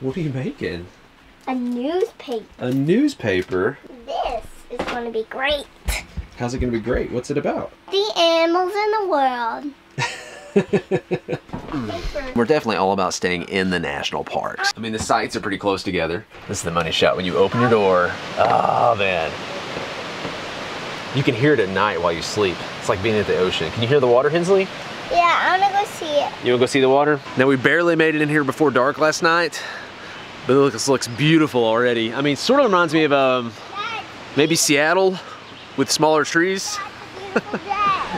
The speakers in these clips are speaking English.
What are you making? A newspaper. A newspaper? This is going to be great. How's it going to be great? What's it about? The animals in the world. We're definitely all about staying in the national parks. I mean, the sites are pretty close together. This is the money shot when you open your door. Oh, man. You can hear it at night while you sleep. It's like being at the ocean. Can you hear the water, Hensley? Yeah, I'm going to go see it. You wanna go see the water? Now we barely made it in here before dark last night, but look, this looks beautiful already. I mean, sort of reminds me of um, maybe Seattle with smaller trees.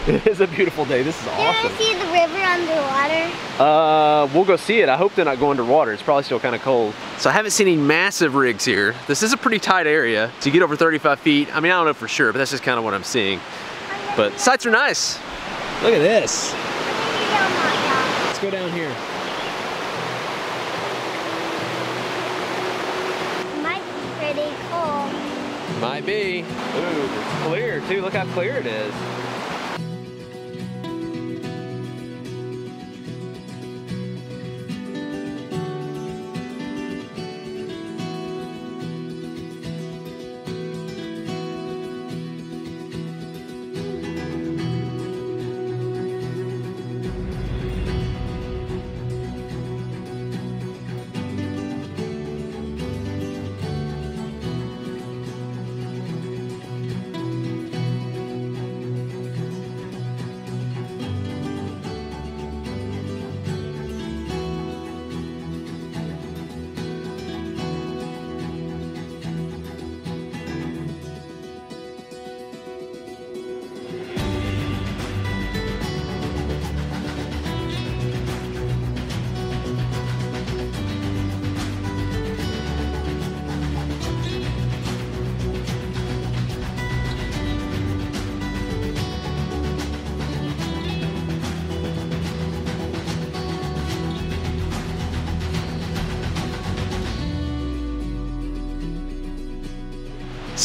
It is a beautiful day. This is Do you want to see the river underwater? Uh, we'll go see it. I hope they're not going underwater. It's probably still kind of cold. So I haven't seen any massive rigs here. This is a pretty tight area. So you get over 35 feet. I mean, I don't know for sure, but that's just kind of what I'm seeing. But sites are nice. Look at this. Let's go down here. Might be pretty cool. Might be. Ooh, it's clear too. Look how clear it is.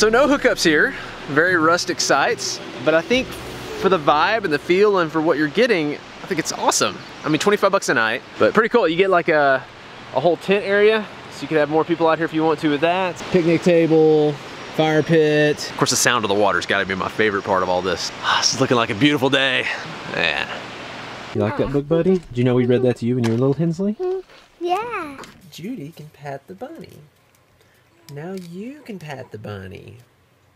So no hookups here, very rustic sites, but I think for the vibe and the feel and for what you're getting, I think it's awesome. I mean, 25 bucks a night, but pretty cool. You get like a, a whole tent area, so you can have more people out here if you want to with that. Picnic table, fire pit. Of course, the sound of the water's gotta be my favorite part of all this. This is looking like a beautiful day. Man. You like that book, buddy? Did you know we read that to you when you were little, Hensley? Yeah. Judy can pat the bunny. Now you can pat the bunny.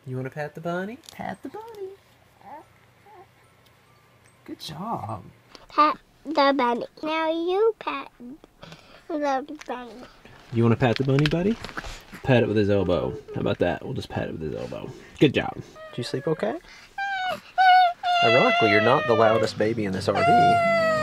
You want to pat the bunny? Pat the bunny. Good job. Pat the bunny. Now you pat the bunny. You want to pat the bunny, buddy? Pat it with his elbow. How about that? We'll just pat it with his elbow. Good job. Did you sleep okay? Ironically, you're not the loudest baby in this RV.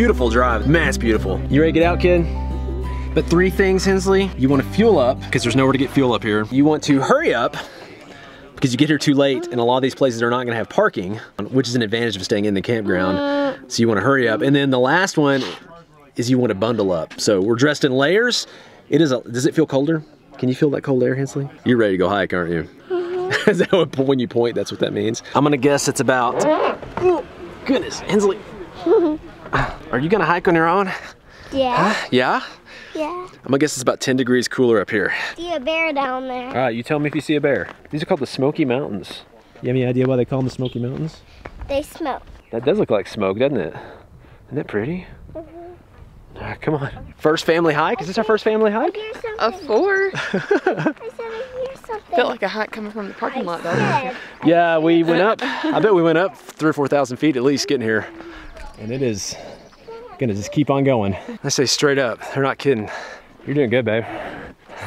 Beautiful drive. Man, it's beautiful. You ready to get out, kid? But three things, Hensley. You want to fuel up, because there's nowhere to get fuel up here. You want to hurry up, because you get here too late, and a lot of these places are not gonna have parking, which is an advantage of staying in the campground. So you wanna hurry up. And then the last one is you wanna bundle up. So we're dressed in layers. It is a, does it feel colder? Can you feel that cold air, Hensley? You're ready to go hike, aren't you? is that what, when you point, that's what that means? I'm gonna guess it's about, oh, goodness, Hensley. Are you gonna hike on your own? Yeah. Yeah? Yeah. I'm gonna guess it's about 10 degrees cooler up here. See a bear down there. All right, you tell me if you see a bear. These are called the Smoky Mountains. You have any idea why they call them the Smoky Mountains? They smoke. That does look like smoke, doesn't it? Isn't that pretty? Ah, come on. First family hike? Is this our first family hike? Here's something. A four? I said I hear something. Felt like a hike coming from the parking lot though. Said, Yeah, we went up. I bet we went up three or 4,000 feet at least getting here. And it is Gonna just keep on going. I say straight up, they're not kidding. You're doing good, babe.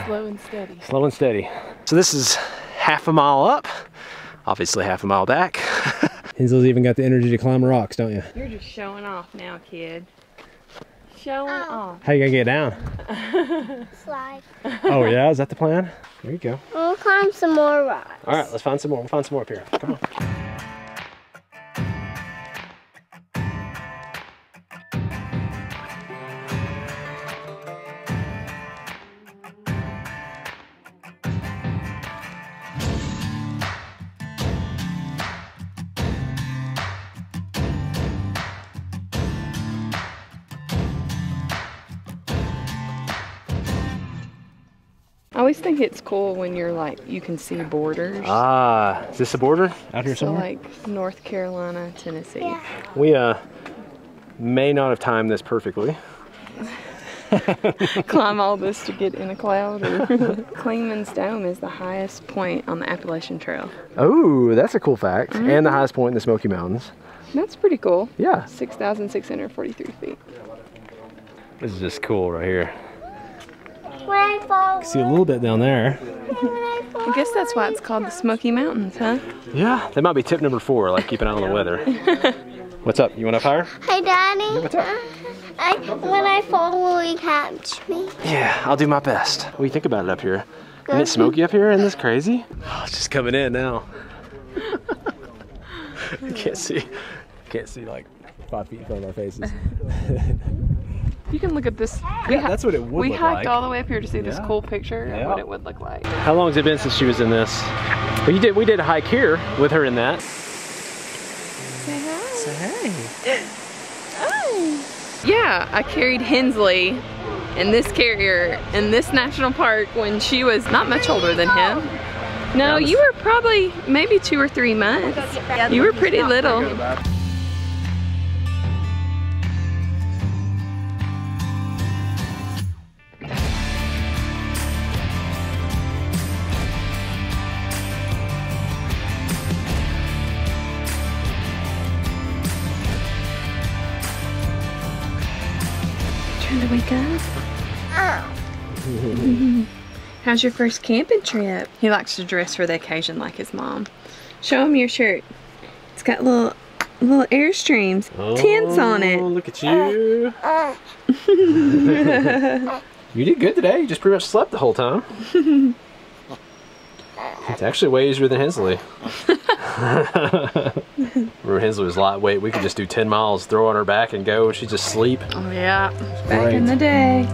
Slow and steady. Slow and steady. So this is half a mile up, obviously half a mile back. Hensley's even got the energy to climb rocks, don't you? You're just showing off now, kid. Showing Oh. off. How you gonna get down? Slide. Oh yeah, is that the plan? There you go. We'll climb some more rocks. All right, let's find some more. We'll find some more up here. Come on. Always think it's cool when you're like, you can see borders. Ah, is this a border out here so somewhere? like North Carolina, Tennessee. Yeah. we uh may not have timed this perfectly. Climb all this to get in a cloud. Or Clingmans Dome is the highest point on the Appalachian Trail. Oh, that's a cool fact. And the highest point in the Smoky Mountains. That's pretty cool. Yeah, 6,643 feet. this is just cool right here. When I fall, See a little bit down there. I guess that's why it's called the Smoky Mountains, huh? Yeah, that might be tip number four, like keeping an eye on the weather. What's up? You want up higher? Hey, Daddy. what's up? I, when I fall, will you catch me? Yeah, I'll do my best. What do you think about it up here? Isn't it smoky up here? Isn't this crazy? Oh, it's just coming in now. I can't see. Can't see like five feet in front of our faces. You can look at this. Yeah, that's what it would look like. We hiked like. all the way up here to see this cool picture Yeah. of what it would look like. How long has it been since she was in this? Well, you did. We did a hike here with her in that. Say hi. Say hey. Oh. Yeah, I carried Hensley in this carrier in this national park when she was not much older than him. No, you were probably maybe two or three months. You were pretty little. Wake up? Oh. How's your first camping trip? He likes to dress for the occasion like his mom. Show him your shirt. It's got little little airstreams, tints on it. Oh, it. look at you. you did good today. You just pretty much slept the whole time. it's actually way easier than Hensley. Remember Hensley was lightweight. We could just do 10 miles, throw on her back and go. She'd just sleep. Oh yeah, back in the day.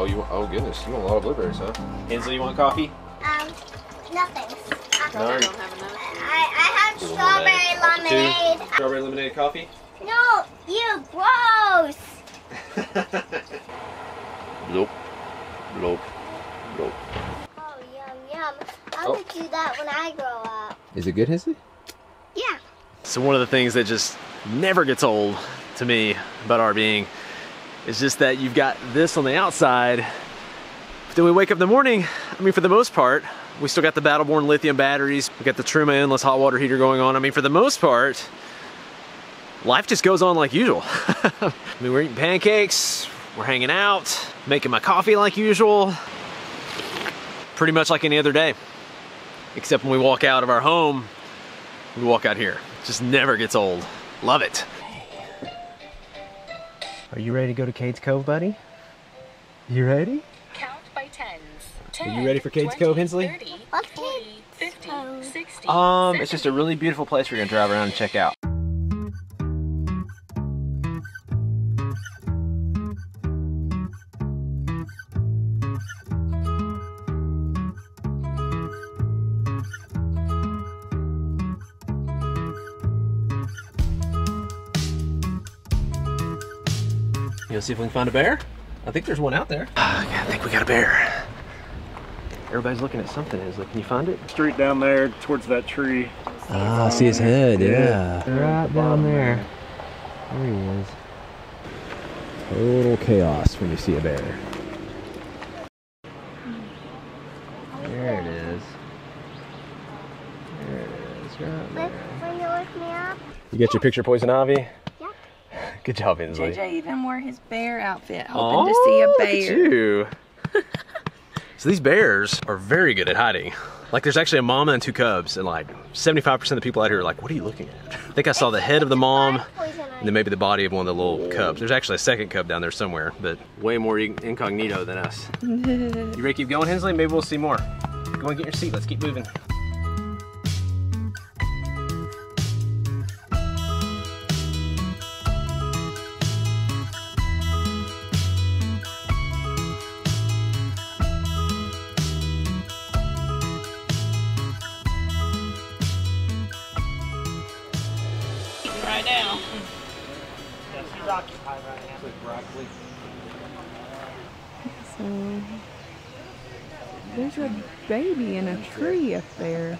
Oh, you? Oh goodness, you want a lot of blueberries, huh? Hensley, you want coffee? Um, nothing. No. I, I have strawberry lemonade. Strawberry lemonade coffee. No, you gross. Nope. Nope. Nope. Oh, yum, yum. I Oh. would do that when I grow up. Is it good, Hensley? Yeah. So one of the things that just never gets old to me about RVing is just that you've got this on the outside. But then we wake up in the morning, I mean, for the most part, we still got the Battle Born lithium batteries. We got the Truma endless hot water heater going on. I mean, for the most part, life just goes on like usual. I mean, we're eating pancakes, we're hanging out, making my coffee like usual. Pretty much like any other day. Except when we walk out of our home, we walk out here. Just never gets old. Love it. Are you ready to go to Cades Cove, buddy? You ready? Count by tens. Are you ready for Cades Cove, Hensley? 30, What's 40, 50, 60. Um, it's just a really beautiful place we're gonna drive around and check out. You wanna see if we can find a bear? I think there's one out there. I think we got a bear. Everybody's looking at something. Is like, can you find it? Street down there towards that tree. Ah, I see his head. Yeah. right down there. There he is. Total chaos when you see a bear. There it is. There it is. Right Will, will you lift me up? You get your picture, Poison Ivy? Good job, Hensley. JJ even wore his bear outfit, hoping to see a oh, look at bear. you. so these bears are very good at hiding. Like there's actually a mama and two cubs, and like 75% of the people out here are like, what are you looking at? I think I saw the head of the mom, and then maybe the body of one of the little cubs. There's actually a second cub down there somewhere, but way more incognito than us. you ready to keep going, Hensley? Maybe we'll see more. Go and get your seat. Let's keep moving. Baby in a tree up there.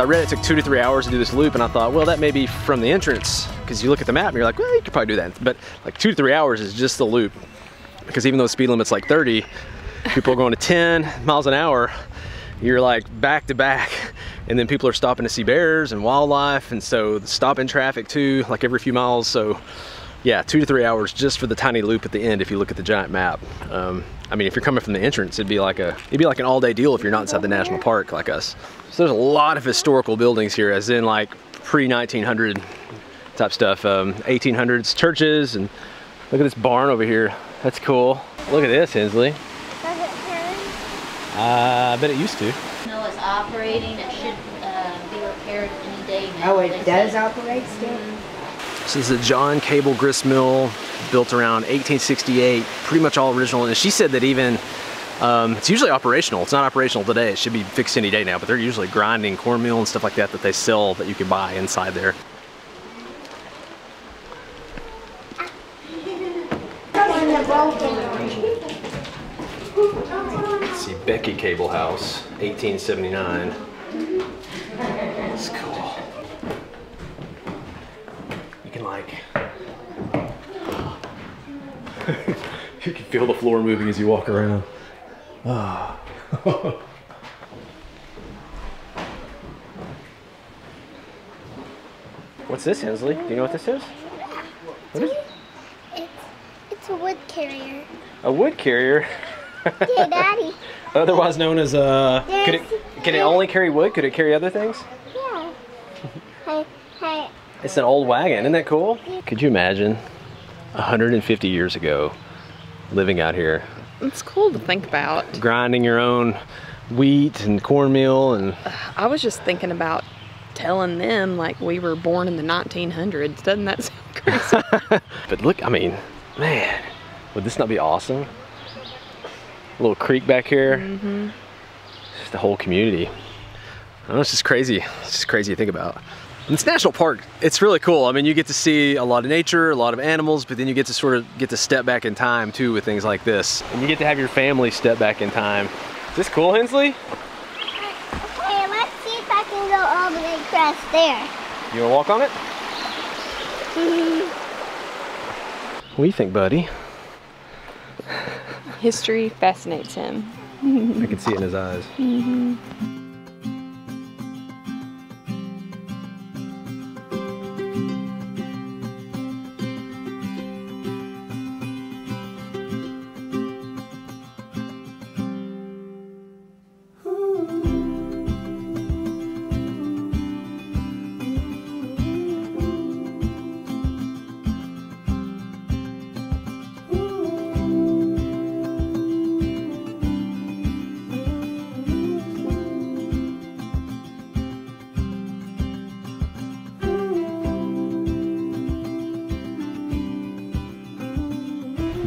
So I read it took two to three hours to do this loop, and I thought, well, that may be from the entrance, because you look at the map and you're like, well, you could probably do that. But like two to three hours is just the loop, because even though the speed limit's like 30, people are going to 10 miles an hour. You're like back to back, and then people are stopping to see bears and wildlife, and so stopping traffic too, like every few miles. So yeah, two to three hours just for the tiny loop at the end. If you look at the giant map, um, I mean, if you're coming from the entrance, it'd be like a it'd be like an all-day deal if you're not inside the national park like us. So there's a lot of historical buildings here, as in like pre-1900 type stuff, um, 1800s churches, and look at this barn over here. That's cool. Look at this, Hensley. Does it turn? Uh, I bet it used to. No, it's operating. It should uh, be repaired any day now. Oh, it does say. operate still? So this is a John Cable grist mill built around 1868, pretty much all original. And she said that even um, it's usually operational. It's not operational today. It should be fixed any day now, but they're usually grinding cornmeal and stuff like that that they sell that you can buy inside there. See, Becky Cable House, 1879. It's cool. You can like, you can feel the floor moving as you walk around. Ah. What's this, Hensley? Do you know what this is? What is it? It's, it's a wood carrier. A wood carrier. Yeah, Daddy. Otherwise known as uh, could it can it only carry wood? Could it carry other things? Yeah. It's an old wagon. Isn't that cool? Could you imagine 150 years ago living out here, It's cool to think about. grinding your own wheat and cornmeal and I was just thinking about telling them like we were born in the 1900s. Doesn't that sound crazy? but look, I mean, man, would this not be awesome? A little creek back here. Mm-hmm. Just the whole community. I don't know, it's just crazy. It's just crazy to think about. And this national park, it's really cool. I mean, you get to see a lot of nature, a lot of animals, but then you get to sort of get to step back in time too with things like this. And you get to have your family step back in time. Is this cool, Hensley? Okay, let's see if I can go all the way across there. You wanna walk on it? What do you think, buddy? History fascinates him. I can see it in his eyes. Mm-hmm.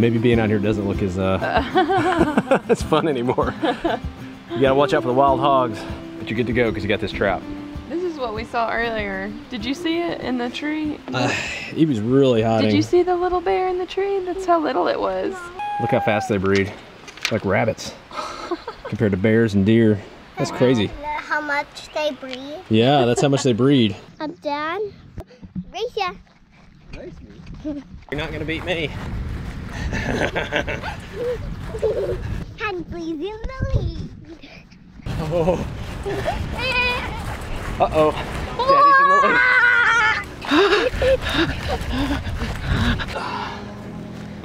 Maybe being out here doesn't look as uh, as fun anymore. You gotta watch out for the wild hogs, but you're good to go because you got this trap. This is what we saw earlier. Did you see it in the tree? He was really hiding. Did you see the little bear in the tree? That's how little it was. Look how fast they breed, like rabbits, compared to bears and deer. That's crazy. How much they breathe. Yeah, that's how much they breed. I'm done. Racia. You're not gonna beat me. Hensley's in the lead. Oh. Uh-oh. Daddy's in the lead.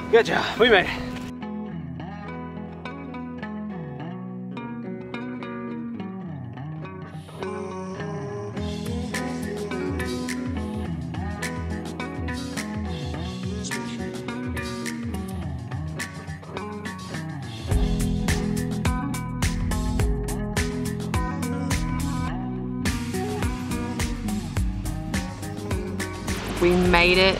Good job. We made it. We made it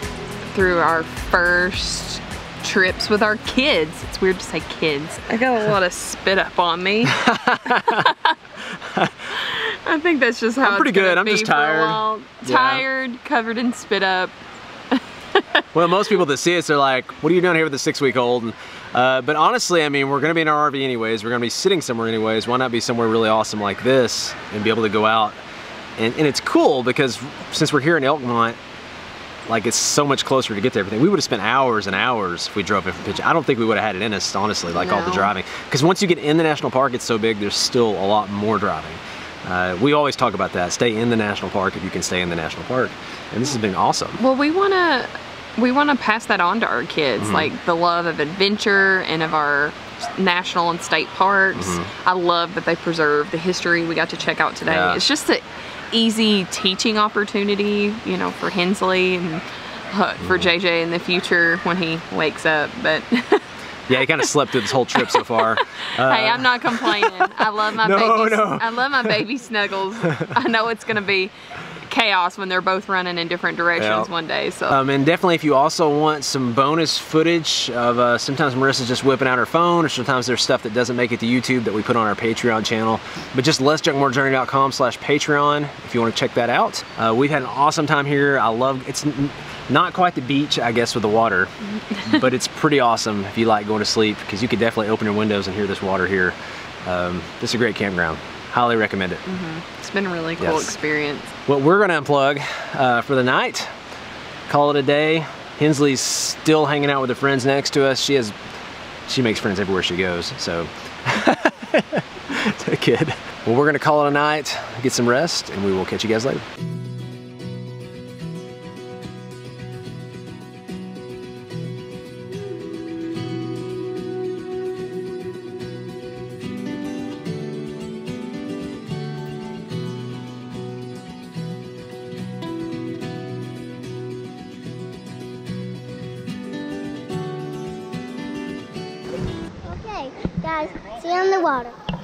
through our first trips with our kids. It's weird to say kids. I got a lot of spit up on me. I think that's just how I'm pretty it's good. I'm just a tired. Yeah. Tired, covered in spit up. Well, most people that see us, they're like, what are you doing here with a six-week-old? And, Uh, but honestly, I mean, we're gonna be in our RV anyways. We're gonna be sitting somewhere anyways. Why not be somewhere really awesome like this and be able to go out? And, and it's cool because since we're here in Elkmont, like it's so much closer to get to everything. We would have spent hours and hours if we drove in from Pitch. I don't think we would have had it in us, honestly, like all the driving. Because once you get in the national park, it's so big, there's still a lot more driving. Uh, we always talk about that. Stay in the national park if you can stay in the national park. And this has been awesome. Well, we want to we want to pass that on to our kids, Mm-hmm. like the love of adventure and of our national and state parks. Mm-hmm. I love that they preserve the history we got to check out today. Yeah. It's just an easy teaching opportunity, you know, for Hensley and uh, for. JJ in the future when he wakes up. But Yeah, he kind of slept through this whole trip so far. Uh, hey, I'm not complaining. I love my No, baby. no. I love my baby snuggles. I know it's gonna be chaos when they're both running in different directions Yeah. one day. So. Um, and definitely, if you also want some bonus footage of uh, sometimes Marissa's just whipping out her phone, or sometimes there's stuff that doesn't make it to YouTube that we put on our Patreon channel. But just lessjunkmorejourney.com slash Patreon if you want to check that out. Uh, we've had an awesome time here. I love it's not quite the beach, I guess, with the water, but it's pretty awesome if you like going to sleep because you could definitely open your windows and hear this water here. Um, this is a great campground. Highly recommend it. It's been a really cool Yes. experience. Well, we're gonna unplug uh, for the night. Call it a day. Hensley's still hanging out with her friends next to us. She has, she makes friends everywhere she goes. So, it's a kid. Well, we're gonna call it a night, get some rest, and we will catch you guys later. Guys, see you on the water.